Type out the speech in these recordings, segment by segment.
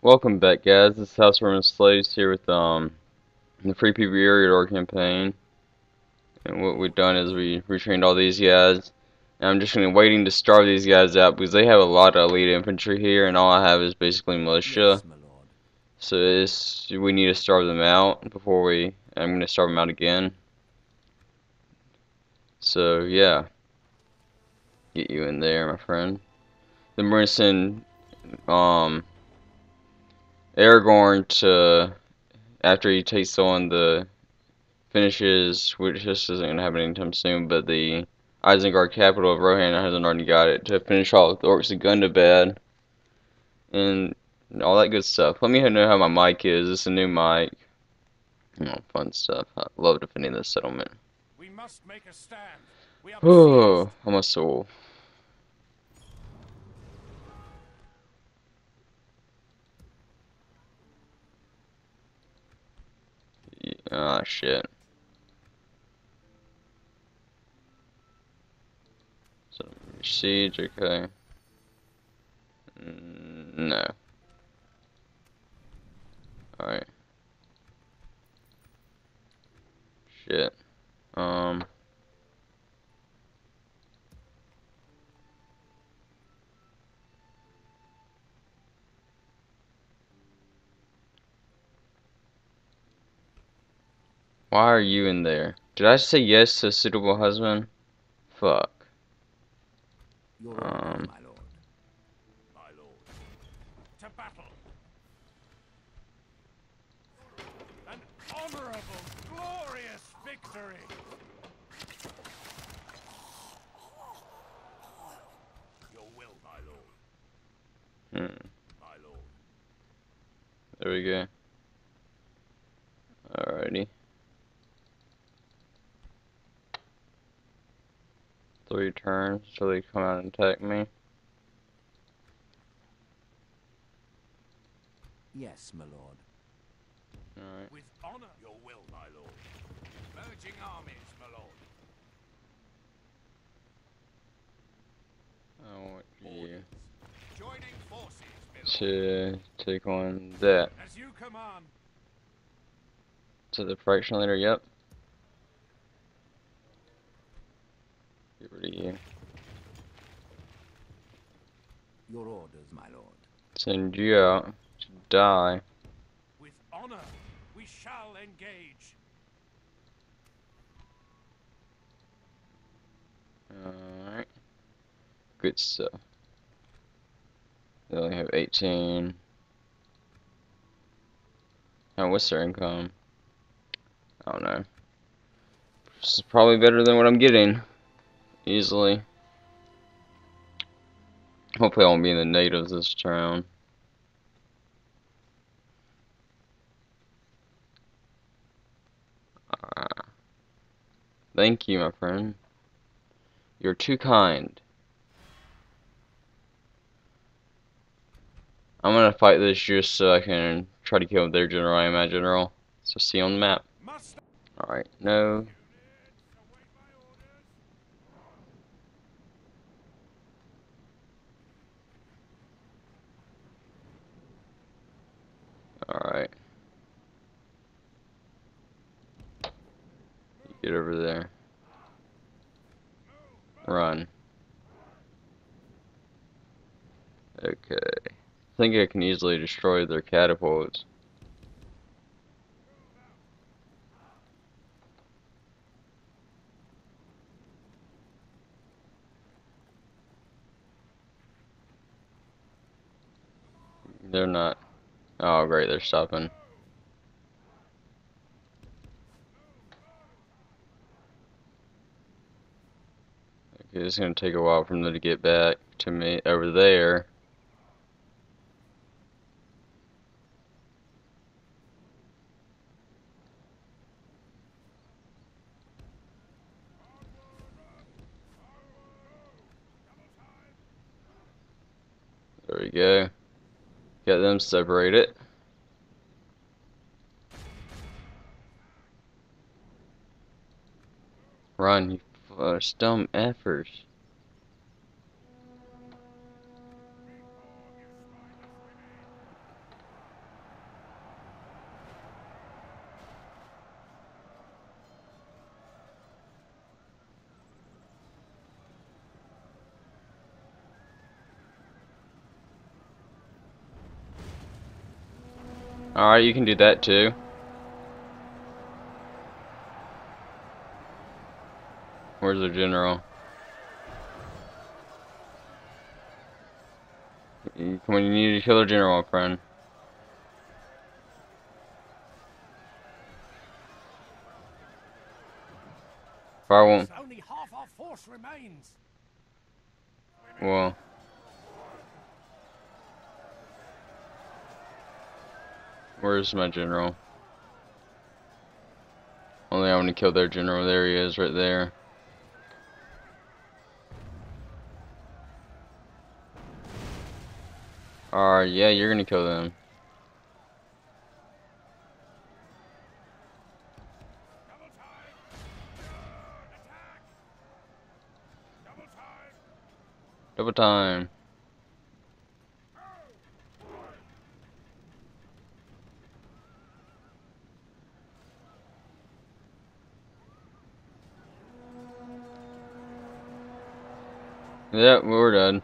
Welcome back guys, this is House Roman Slaves here with um the Free People Eriador campaign. And what we've done is we retrained all these guys. And I'm just gonna waiting to starve these guys out because they have a lot of elite infantry here and all I have is basically militia. Yes. So it's, we need to starve them out before we I'm gonna starve them out again. So yeah. Get you in there, my friend. Then we're gonna send um Aragorn to after he takes on the finishes, which this isn't gonna happen anytime soon, but the Isengard capital of Rohan hasn't already got it to finish off the Orcs of Gundabad and all that good stuff. Let me know how my mic is. It's a new mic. Oh, fun stuff. I love defending this settlement. We must make a stand. We are Oh. I'm a soul. Ah, shit. So, siege, okay. Mm, No. Alright. Shit. Um. Why are you in there? Did I say yes to a suitable husband? Fuck. Um, orders, my lord. My lord. To battle. An honorable, glorious victory. Your will, my lord. Hmm. There we go. Alrighty. Three turns till they come out and attack me. Yes, my lord. Alright. With honor. Your will, my lord. Merging armies, my lord. I want you Joining forces, my lord. to take on that. As you command. To the fraction leader, yep. Get rid of you. Your orders, my lord. Send you out to die. With honor, we shall engage. Alright. Good stuff. They only have 18. Oh, what's their income? I don't know. This is probably better than what I'm getting. Easily. Hopefully I won't be in the natives this round. Ah. Thank you, my friend. You're too kind. I'm gonna fight this just so I can try to kill their general. I am my general. So see you on the map. Alright, no. await my orders. Alright. Get over there. Run. Okay. I think I can easily destroy their catapults. They're not. Oh, great, they're stopping. It's gonna take a while for them to get back to me over there. There we go. Get them separated. Run, you Stom dumb effers. Alright, you can do that too. Where's the general? Mm, when you need to kill the general, friend. If I won't, Only half our force remains. well. Where's my general? Only I want to kill their general. There he is, right there. Alright, yeah, you're gonna kill them. Double time. Attack. Double time. Double time. Yep, we're done.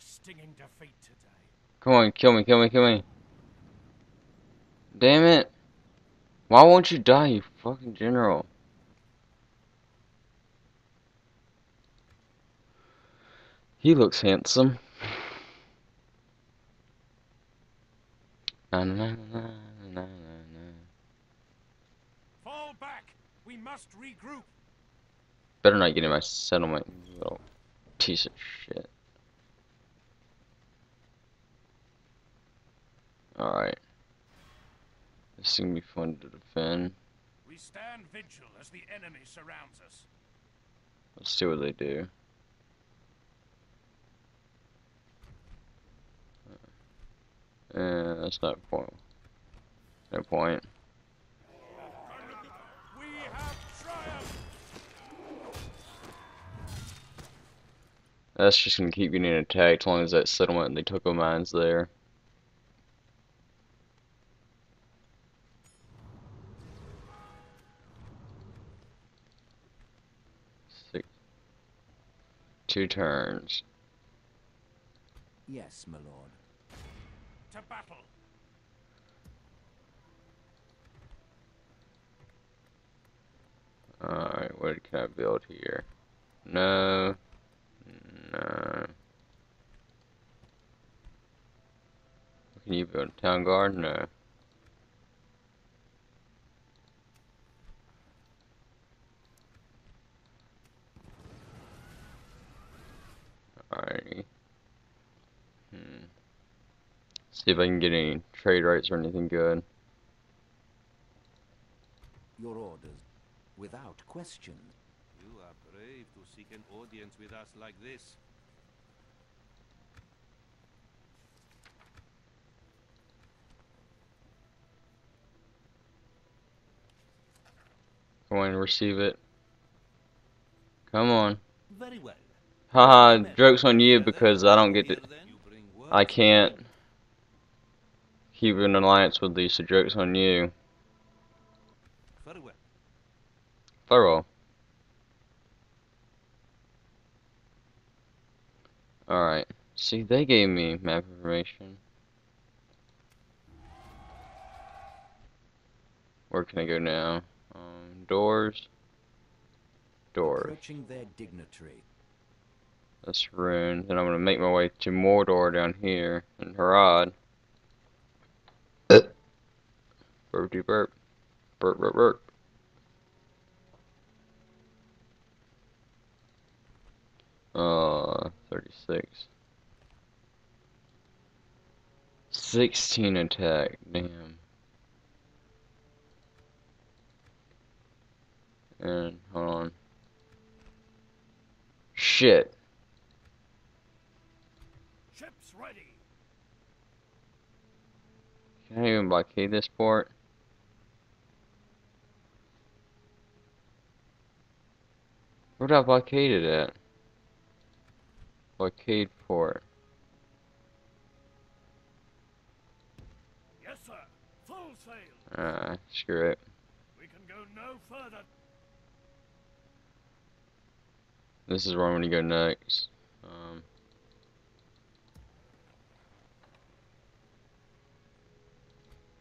Stinging defeat today. Come on, kill me, kill me, kill me. Damn it. Why won't you die, you fucking general? He looks handsome. Na, na, na. Fall back. We must regroup. Better not get in my settlement, you little piece of shit. Alright. This is gonna be fun to defend. We stand vigil as the enemy surrounds us. Let's see what they do. Uh, that's not point. No point. We have. That's just gonna keep getting attacked as long as that settlement and they took a mine's there. Two turns. Yes, my lord. To battle. Alright, what can I build here? No. No. Can you build a town guard? No. Alrighty. Hmm. See if I can get any trade rights or anything good. Your orders. Without question. You are brave to seek an audience with us like this. Come on, receive it. Come on. Very well. Haha, joke's on you because I don't get to. Here then, you bring word I can't keep an alliance with these, so joke's on you. Very well. Thorough. Alright. See, they gave me map information. Where can I go now? Um, doors. Doors. Approaching their dignitary. That's ruined. Then I'm gonna make my way to Mordor down here in Harad. burp de burp. Burp burp burp. Uh, 36. 16 attack, damn. And, hold on. Shit. Can I even blockade this port? Where did I blockade it at? Blockade port. Yes, sir. Full sail. Ah, screw it. We can go no further. This is where I'm gonna go next. Um,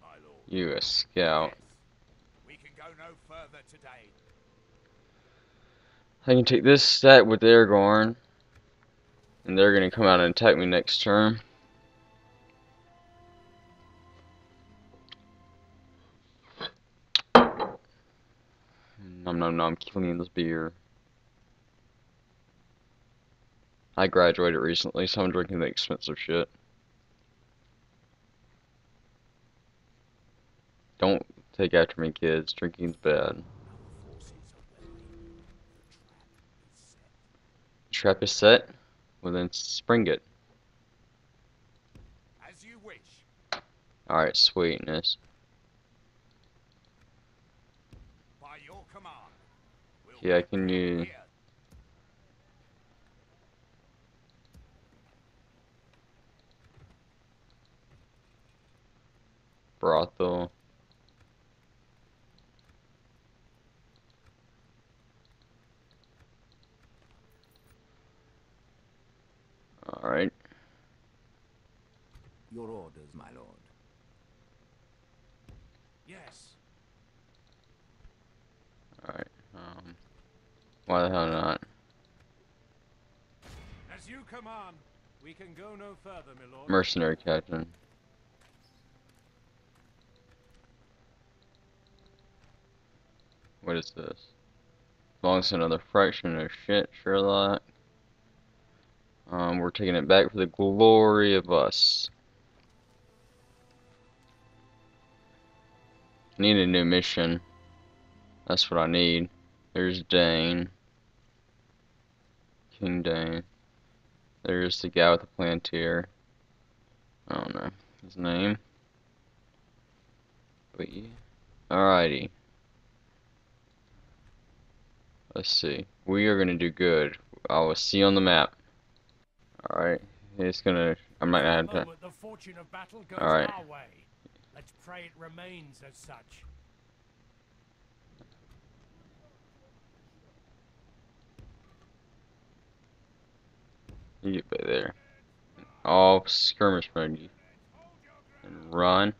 My lord. You a scout. We can go no further today. I can take this stat with Aragorn, and they're gonna come out and attack me next turn. Nom nom nom, killing this beer. I graduated recently, so I'm drinking the expensive shit. Don't take after me, kids. Drinking's bad. Our forces are well in. The trap is set. Trap is set. Well then, spring it. As you wish. Alright, sweetness. By your command. We'll Yeah, work can you- here. Brothel. Alright. Your orders, my lord. Yes. Alright. Um, why the hell not? As you command, we can go no further, my lord. Mercenary captain. What is this? Belongs to another fraction of shit, Sherlock. Um, we're taking it back for the glory of us. Need a new mission. That's what I need. There's Dain. King Dain. There's the guy with the plantier. I don't know his name. But yeah. Alrighty. Let's see. We are gonna do good. I will see you on the map. Alright. It's gonna I might not have to moment, the fortune of battle goes All right. our way. Let's pray it remains as such. you get by there. All skirmish mode. And run.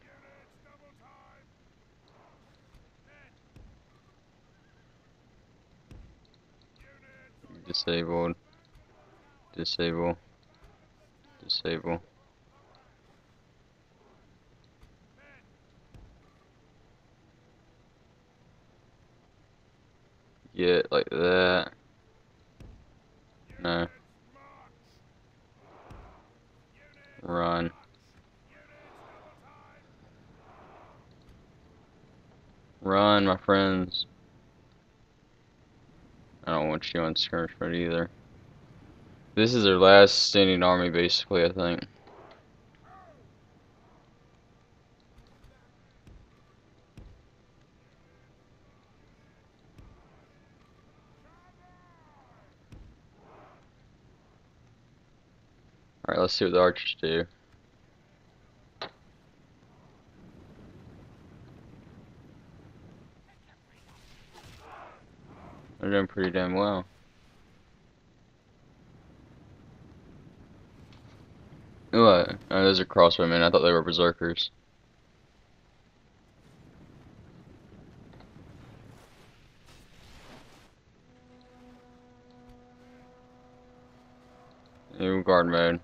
Disabled. Disable. Disable. Yeah, like that. No. Run. Run, my friends. I don't want you on skirmish mode either. This is their last standing army, basically, I think. Alright, let's see what the archers do. They're doing pretty damn well. What? Oh, those are crossbowmen. I thought they were berserkers. New guard mode.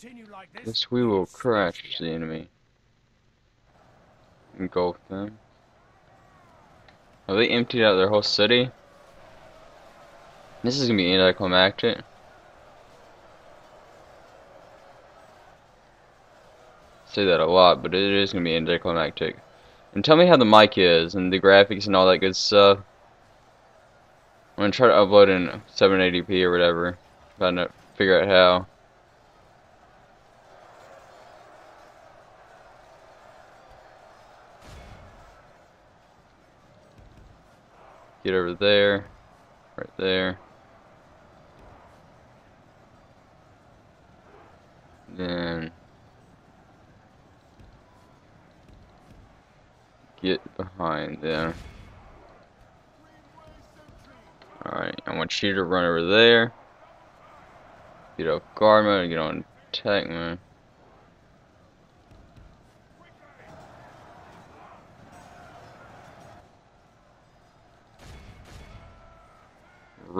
Continue like this, Yes, we will crush the enemy. Engulf them. Have they emptied out their whole city? This is gonna be anticlimactic. Say that a lot, but it is gonna be anticlimactic. And tell me how the mic is and the graphics and all that good stuff. I'm gonna try to upload in 780p or whatever. Trying to figure out how. Get over there. Right there. Then get behind them. Alright, I want you to run over there. Get off guard mode get on attack mode.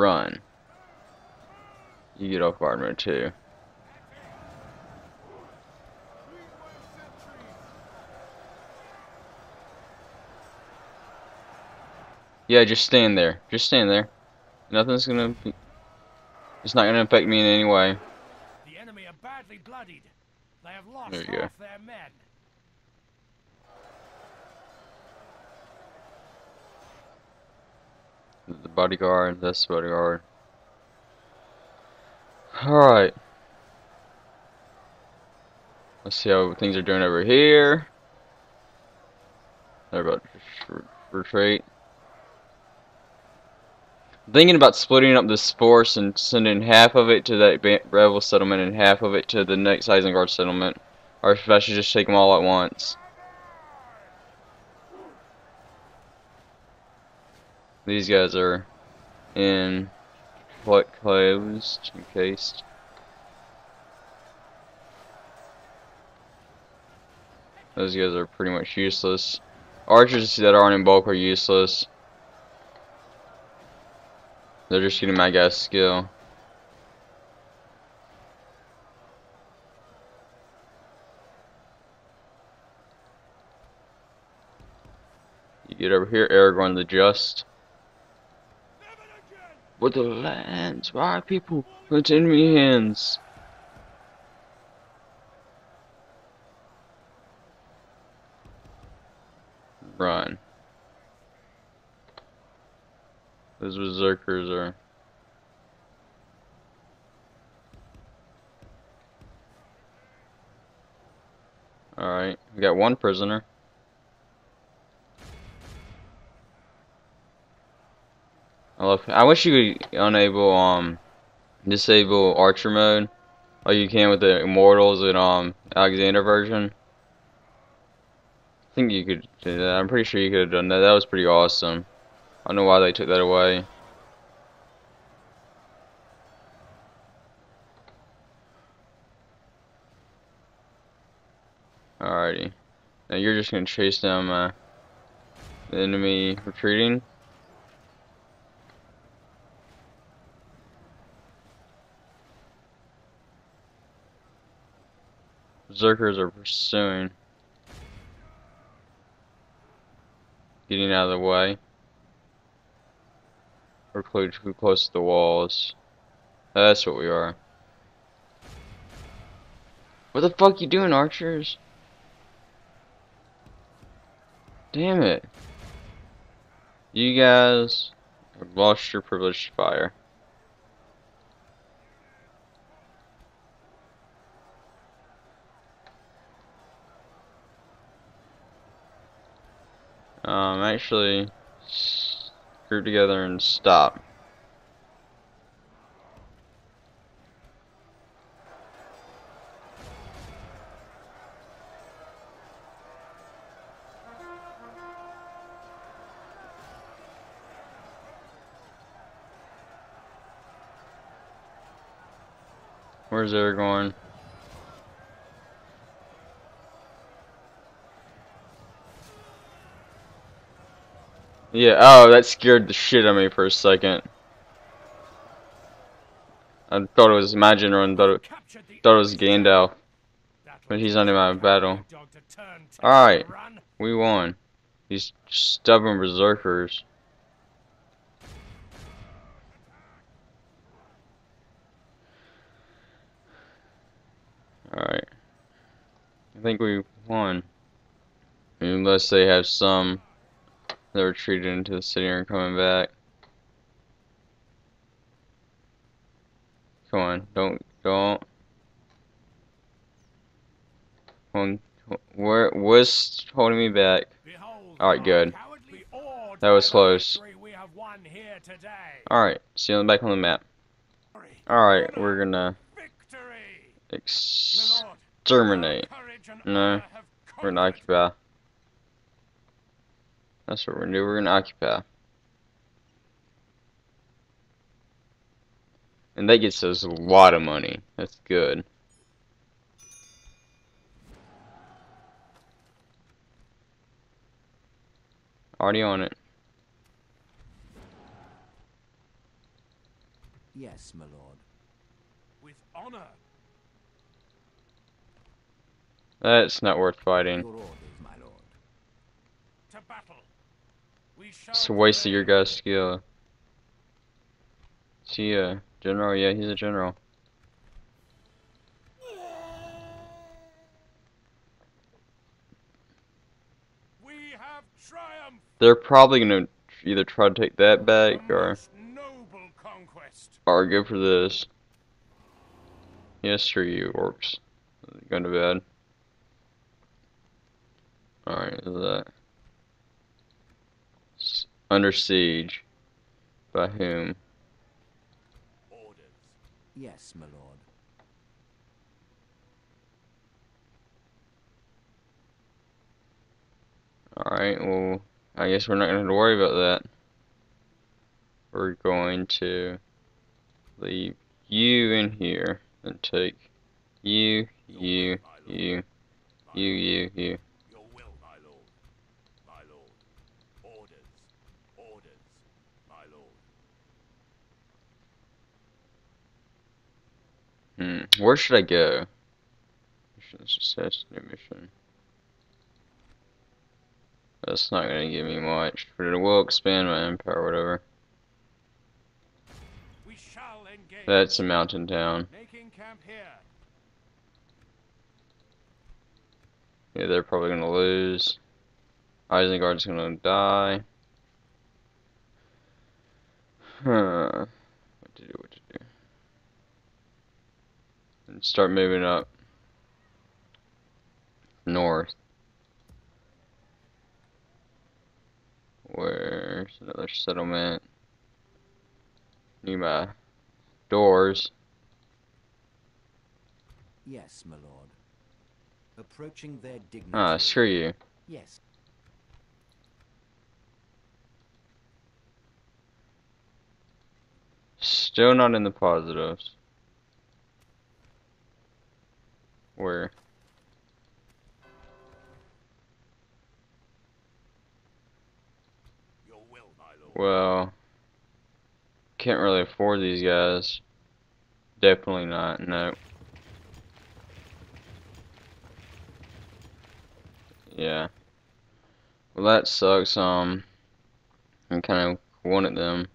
Run. You get off guard mode too. Yeah, just stand there. Just stand there. Nothing's gonna be... It's not gonna affect me in any way. The enemy are badly bloodied. They have lost There you go. their men. Bodyguard, that's bodyguard. Alright. Let's see how things are doing over here. They're about to retreat. Thinking about splitting up this force and sending half of it to that rebel settlement and half of it to the next Isengard settlement. Or if I should just take them all at once. These guys are in what closed encased. Those guys are pretty much useless. Archers that aren't in bulk are useless. They're just getting my guy's skill. You get over here, Aragorn the Just. What the lands? Why are people? It's enemy hands. Run. Those berserkers are. Alright, we got one prisoner. I love. I wish you could enable um disable archer mode, like you can with the immortals and um Alexander version. I think you could do that. I'm pretty sure you could have done that. That was pretty awesome. I don't know why they took that away. Alrighty. Now you're just gonna chase down uh, the enemy retreating. Berserkers are pursuing. Getting out of the way. We're too close to the walls. That's what we are. What the fuck you doing, archers? Damn it. You guys have lost your privileged fire. Um, actually, group together and stop. Where's Aragorn? Yeah, oh, that scared the shit out of me for a second. I thought it was Maginar thought it, thought it was Gandalf. But he's not in my battle. dog to turn tail Alright. We won. These stubborn berserkers. Alright. I think we won. Unless they have some that retreated into the city and are coming back. Come on, don't, don't. Come on, where, what's holding me back? Alright, good. That was close. victory we have won. won here today. Alright, see you back on the map. Alright, we're gonna exterminate. our courage and No, We're gonna occupy. That's what we're gonna do, we're gonna occupy. And that gets us a lot of money. That's good. Already on it. Yes, my lord. With honor. That's not worth fighting. Your orders, my lord. To battle. It's a waste of your guys' skill. See he a general? Yeah, he's a general. We have triumphed. They're probably gonna either try to take that back or most noble conquest. or go for this. Yes, sure, you orcs. Going to bed. Alright, is that under siege? By whom? Orders. Yes, my lord. Alright, well, I guess we're not gonna have to worry about that. We're going to leave you in here and take you, you, you, you, you, you. Your will, my lord. My lord. Orders. Orders. My lord. Hmm, where should I go? Mission success, new mission. That's not gonna give me much, but it will expand my empire, whatever. We shall engage. That's a mountain town. Yeah, they're probably gonna lose. Isengard's gonna die. Huh. What to do, what to do. And start moving up. North. Where's another settlement? Need my doors. Yes, my lord. Approaching their dignity. Ah, screw you. Yes. Still not in the positives. Lord. Well, can't really afford these guys. Definitely not, no. Yeah. Well, that sucks, um, I kind of wanted them.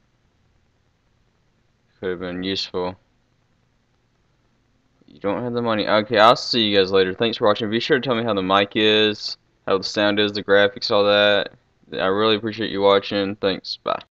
Could have been useful. You don't have the money. Okay, I'll see you guys later. Thanks for watching. Be sure to tell me how the mic is, how the sound is, the graphics, all that. I really appreciate you watching. Thanks. Bye.